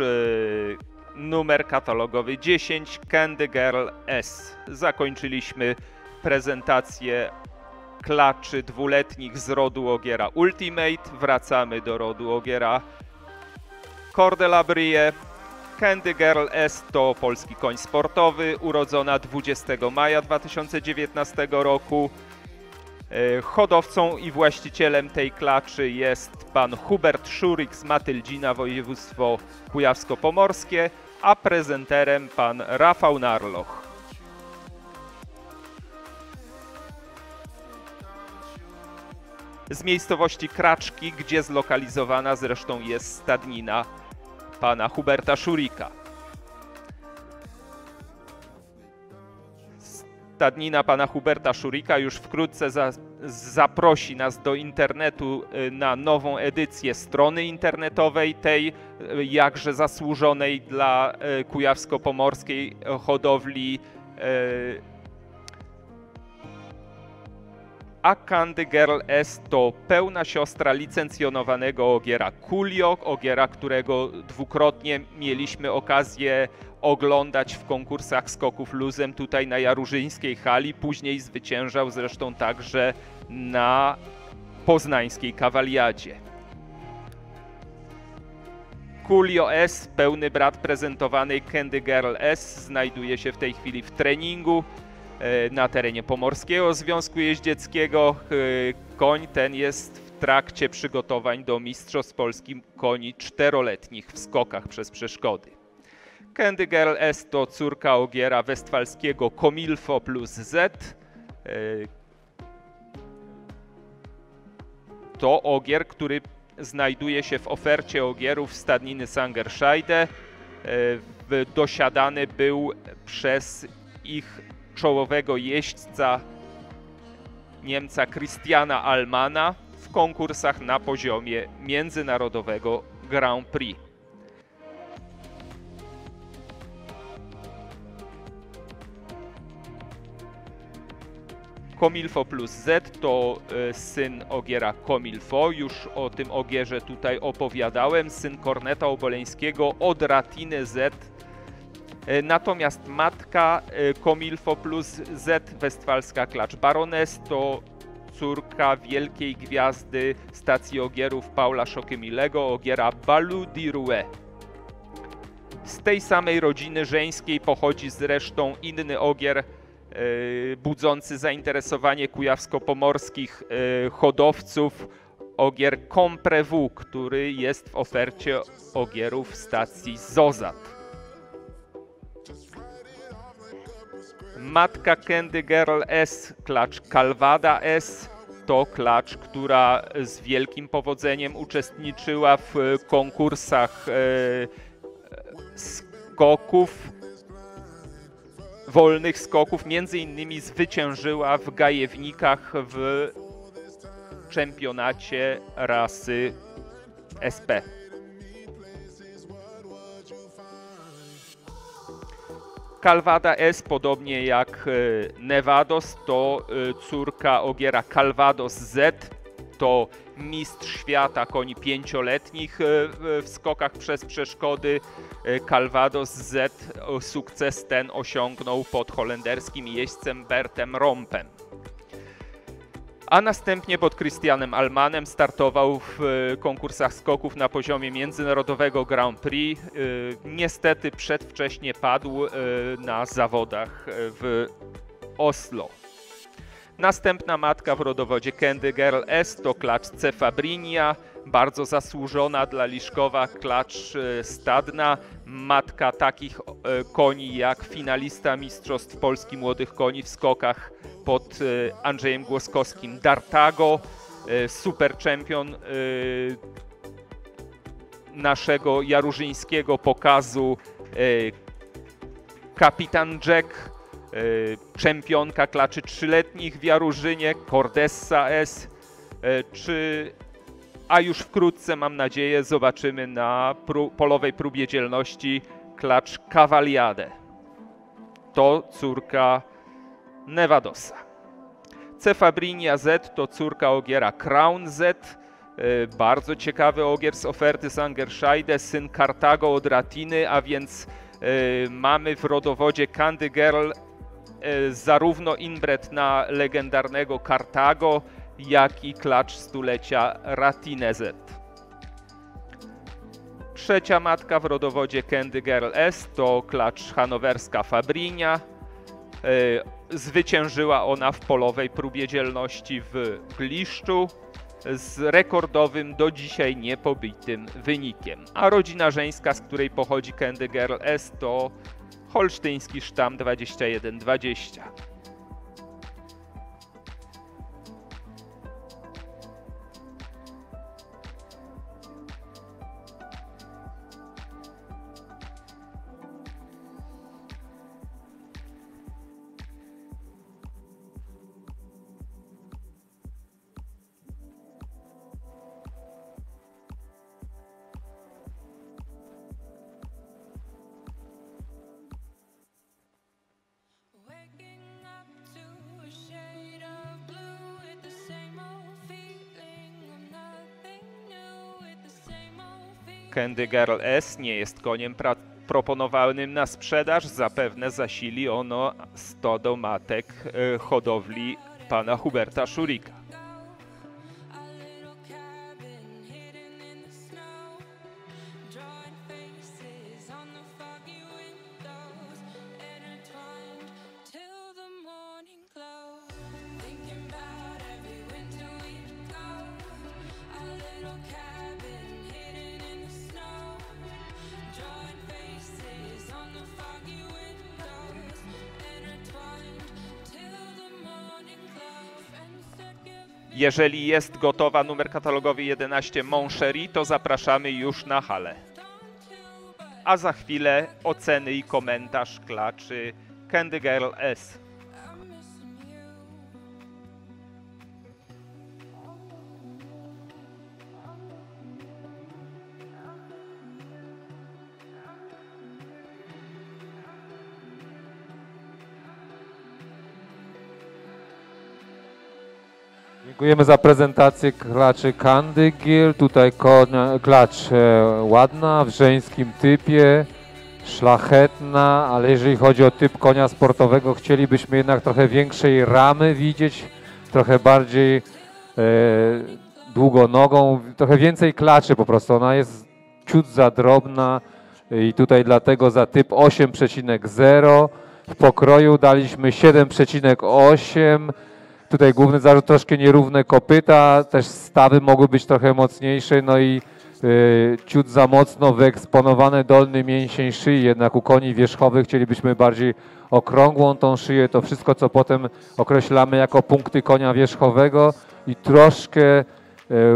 yy, numer katalogowy 10 Candy Girl S. Zakończyliśmy prezentację klaczy dwuletnich z rodu Ogiera Ultimate. Wracamy do rodu Ogiera Cordelabrie. Candy Girl S to polski koń sportowy, urodzona 20 maja 2019 roku. E, hodowcą i właścicielem tej klaczy jest pan Hubert Szurik z Matyldzina, województwo kujawsko-pomorskie, a prezenterem pan Rafał Narloch. Z miejscowości Kraczki, gdzie zlokalizowana zresztą jest stadnina pana Huberta Szurika. Stadnina pana Huberta Szurika już wkrótce za, zaprosi nas do internetu y, na nową edycję strony internetowej, tej y, jakże zasłużonej dla y, kujawsko-pomorskiej hodowli a Candy Girl S to pełna siostra licencjonowanego ogiera Kulio, ogiera, którego dwukrotnie mieliśmy okazję oglądać w konkursach skoków luzem tutaj na Jaruszyńskiej hali. Później zwyciężał zresztą także na poznańskiej kawaliadzie. Kulio S, pełny brat prezentowanej Candy Girl S, znajduje się w tej chwili w treningu. E, na terenie Pomorskiego Związku Jeździeckiego. E, koń ten jest w trakcie przygotowań do Mistrzostw Polski koni czteroletnich w skokach przez przeszkody. Candy Girl S to córka ogiera westfalskiego Komilfo plus Z. E, to ogier, który znajduje się w ofercie ogierów stadniny Sangerscheide. Dosiadany był przez ich czołowego jeźdźca Niemca Christiana Almana w konkursach na poziomie międzynarodowego Grand Prix. Komilfo plus Z to e, syn Ogiera Komilfo. Już o tym Ogierze tutaj opowiadałem. Syn Korneta Oboleńskiego od Ratiny Z natomiast matka Komilfo e, plus Z Westfalska Klacz Barones to córka wielkiej gwiazdy stacji ogierów Paula Szokymilego, ogiera Balu di Rue. Z tej samej rodziny żeńskiej pochodzi zresztą inny ogier e, budzący zainteresowanie kujawsko-pomorskich hodowców, ogier Comprevu, który jest w ofercie ogierów stacji Zozat. Matka Candy Girl S, klacz Calvada S, to klacz, która z wielkim powodzeniem uczestniczyła w konkursach e, skoków, wolnych skoków, między innymi zwyciężyła w gajewnikach w czempionacie rasy SP. Calvada S, podobnie jak e, Nevados, to e, córka Ogiera Calvados Z, to mistrz świata koni pięcioletnich e, w skokach przez przeszkody. Calvados Z sukces ten osiągnął pod holenderskim jeźdźcem Bertem Rompem a następnie pod Christianem Almanem startował w e, konkursach skoków na poziomie międzynarodowego Grand Prix. E, niestety przedwcześnie padł e, na zawodach w Oslo. Następna matka w rodowodzie Candy Girl S to klacz Cefabrinia, bardzo zasłużona dla Liszkowa klacz stadna, matka takich koni jak finalista Mistrzostw Polski Młodych Koni w skokach pod e, Andrzejem Głoskowskim. Dartago, e, super czempion e, naszego jarurzyńskiego pokazu. Kapitan Jack, czempionka klaczy trzyletnich w Jarurzynie, Cordessa S, czy a już wkrótce mam nadzieję zobaczymy na pró polowej próbie dzielności klacz Cavaliade. To córka Nevadosa. Cefabrinia Z to córka ogiera Crown Z. Bardzo ciekawy ogier z oferty Sangerscheide, syn Kartago od Ratiny, a więc mamy w rodowodzie Candy Girl zarówno inbred na legendarnego Kartago, jak i klacz stulecia Ratinezet. Trzecia matka w rodowodzie Candy Girl S to klacz hanowerska Fabrinia. E, zwyciężyła ona w polowej próbie dzielności w Gliszczu z rekordowym do dzisiaj niepobitym wynikiem. A rodzina żeńska, z której pochodzi Candy Girl S to holsztyński sztam 2120. Candy Girl S nie jest koniem proponowanym na sprzedaż. Zapewne zasili ono stodo matek e, hodowli pana Huberta Szurika. Jeżeli jest gotowa numer katalogowy 11 Moncherie, to zapraszamy już na halę. A za chwilę oceny i komentarz klaczy Candy Girl S. Dziękujemy za prezentację klaczy Candygiel. Tutaj klacz e, ładna, w żeńskim typie, szlachetna, ale jeżeli chodzi o typ konia sportowego, chcielibyśmy jednak trochę większej ramy widzieć, trochę bardziej e, długonogą, trochę więcej klaczy po prostu. Ona jest ciut za drobna i tutaj dlatego za typ 8,0. W pokroju daliśmy 7,8 Tutaj główny zarzut troszkę nierówne kopyta, też stawy mogły być trochę mocniejsze, no i y, ciut za mocno wyeksponowany dolny mięsień szyi, jednak u koni wierzchowych chcielibyśmy bardziej okrągłą tą szyję, to wszystko co potem określamy jako punkty konia wierzchowego i troszkę y,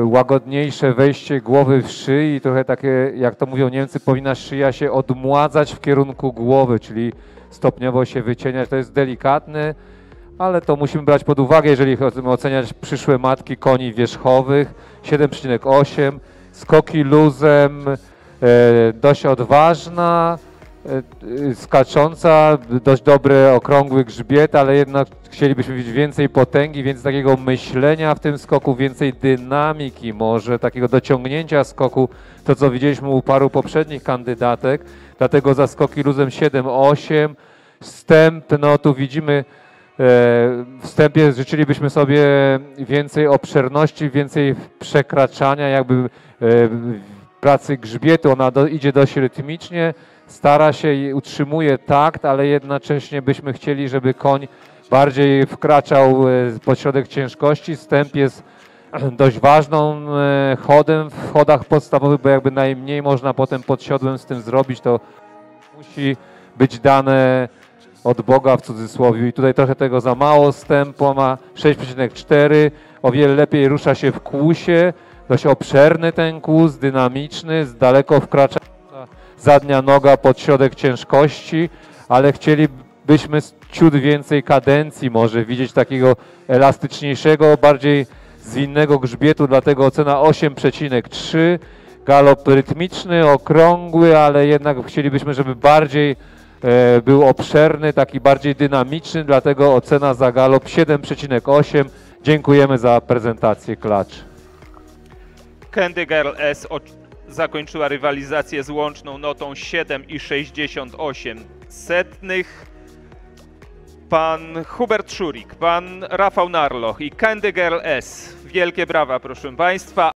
łagodniejsze wejście głowy w szyi, trochę takie, jak to mówią Niemcy, powinna szyja się odmładzać w kierunku głowy, czyli stopniowo się wycieniać. To jest delikatne, ale to musimy brać pod uwagę, jeżeli chcemy oceniać przyszłe matki koni wierzchowych. 7,8, skoki luzem, e, dość odważna, e, skacząca, dość dobry, okrągły grzbiet, ale jednak chcielibyśmy widzieć więcej potęgi, więcej takiego myślenia w tym skoku, więcej dynamiki może, takiego dociągnięcia skoku, to co widzieliśmy u paru poprzednich kandydatek, dlatego za skoki luzem 7-8, wstęp, no tu widzimy wstępie życzylibyśmy sobie więcej obszerności, więcej przekraczania jakby pracy grzbietu. Ona do, idzie dość rytmicznie, stara się i utrzymuje takt, ale jednocześnie byśmy chcieli, żeby koń bardziej wkraczał pod środek ciężkości. Wstęp jest dość ważną chodem w chodach podstawowych, bo jakby najmniej można potem pod siodłem z tym zrobić, to musi być dane od Boga w cudzysłowie. I tutaj trochę tego za mało, stępo ma 6,4, o wiele lepiej rusza się w kłusie, dość obszerny ten kłus, dynamiczny, z daleko wkracza zadnia noga pod środek ciężkości, ale chcielibyśmy ciut więcej kadencji może widzieć takiego elastyczniejszego, bardziej zwinnego grzbietu, dlatego ocena 8,3, galop rytmiczny, okrągły, ale jednak chcielibyśmy, żeby bardziej był obszerny, taki bardziej dynamiczny, dlatego ocena za galop 7,8. Dziękujemy za prezentację klacz. Candy Girl S zakończyła rywalizację z łączną notą 7,68 setnych. Pan Hubert Szurik, pan Rafał Narloch i Candy Girl S. Wielkie brawa, proszę Państwa.